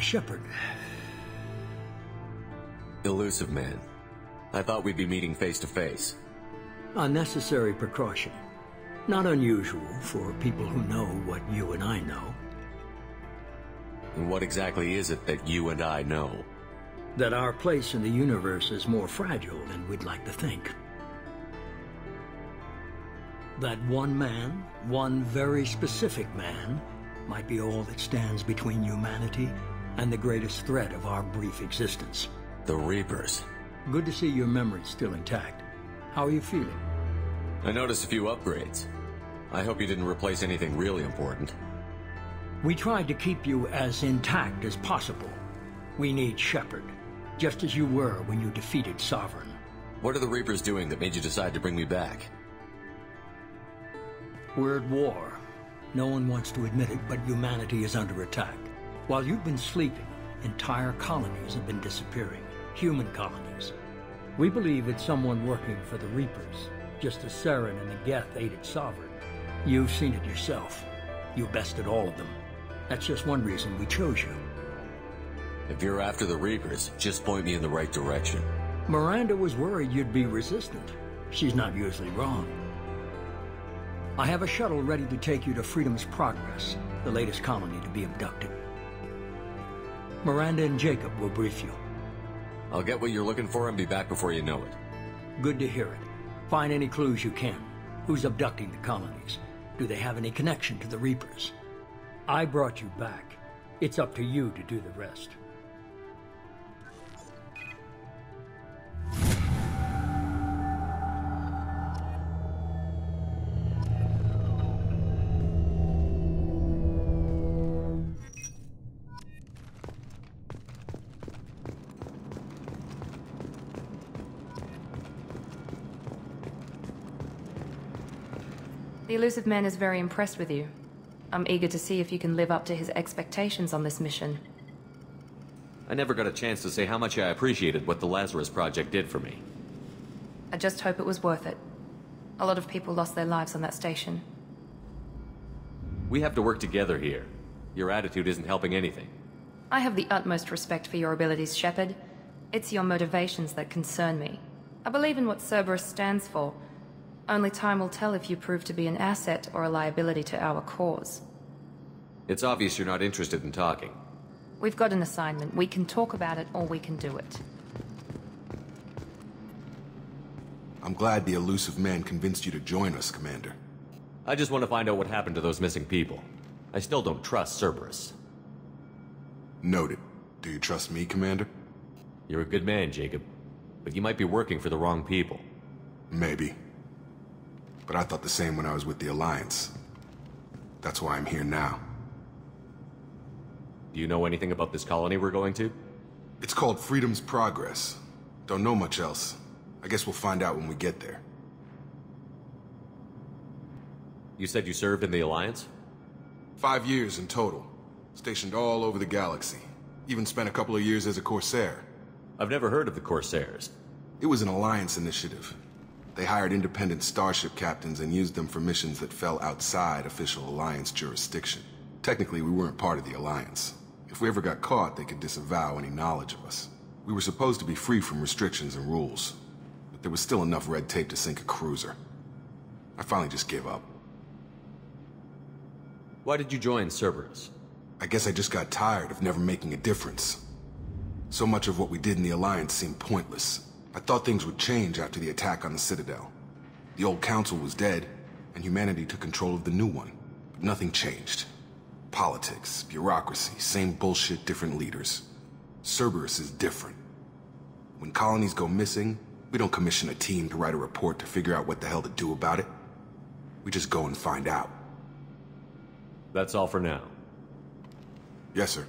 Shepard. Illusive man. I thought we'd be meeting face to face. A necessary precaution. Not unusual for people who know what you and I know. And what exactly is it that you and I know? That our place in the universe is more fragile than we'd like to think. That one man, one very specific man, might be all that stands between humanity and the greatest threat of our brief existence. The Reapers. Good to see your memory's still intact. How are you feeling? I noticed a few upgrades. I hope you didn't replace anything really important. We tried to keep you as intact as possible. We need Shepard, just as you were when you defeated Sovereign. What are the Reapers doing that made you decide to bring me back? We're at war. No one wants to admit it, but humanity is under attack. While you've been sleeping, entire colonies have been disappearing. Human colonies. We believe it's someone working for the Reapers, just as Saren and the Geth aided Sovereign. You've seen it yourself. You bested all of them. That's just one reason we chose you. If you're after the Reapers, just point me in the right direction. Miranda was worried you'd be resistant. She's not usually wrong. I have a shuttle ready to take you to Freedom's Progress, the latest colony to be abducted. Miranda and Jacob will brief you. I'll get what you're looking for and be back before you know it. Good to hear it. Find any clues you can. Who's abducting the colonies? Do they have any connection to the Reapers? I brought you back. It's up to you to do the rest. The Illusive Man is very impressed with you. I'm eager to see if you can live up to his expectations on this mission. I never got a chance to say how much I appreciated what the Lazarus Project did for me. I just hope it was worth it. A lot of people lost their lives on that station. We have to work together here. Your attitude isn't helping anything. I have the utmost respect for your abilities, Shepard. It's your motivations that concern me. I believe in what Cerberus stands for. Only time will tell if you prove to be an asset or a liability to our cause. It's obvious you're not interested in talking. We've got an assignment. We can talk about it or we can do it. I'm glad the Illusive Man convinced you to join us, Commander. I just want to find out what happened to those missing people. I still don't trust Cerberus. Noted. Do you trust me, Commander? You're a good man, Jacob. But you might be working for the wrong people. Maybe. But I thought the same when I was with the Alliance. That's why I'm here now. Do you know anything about this colony we're going to? It's called Freedom's Progress. Don't know much else. I guess we'll find out when we get there. You said you served in the Alliance? Five years in total. Stationed all over the galaxy. Even spent a couple of years as a Corsair. I've never heard of the Corsairs. It was an Alliance initiative. They hired independent starship captains and used them for missions that fell outside official Alliance jurisdiction. Technically, we weren't part of the Alliance. If we ever got caught, they could disavow any knowledge of us. We were supposed to be free from restrictions and rules, but there was still enough red tape to sink a cruiser. I finally just gave up. Why did you join Cerberus? I guess I just got tired of never making a difference. So much of what we did in the Alliance seemed pointless. I thought things would change after the attack on the Citadel. The old council was dead, and humanity took control of the new one. But nothing changed. Politics, bureaucracy, same bullshit, different leaders. Cerberus is different. When colonies go missing, we don't commission a team to write a report to figure out what the hell to do about it. We just go and find out. That's all for now. Yes, sir.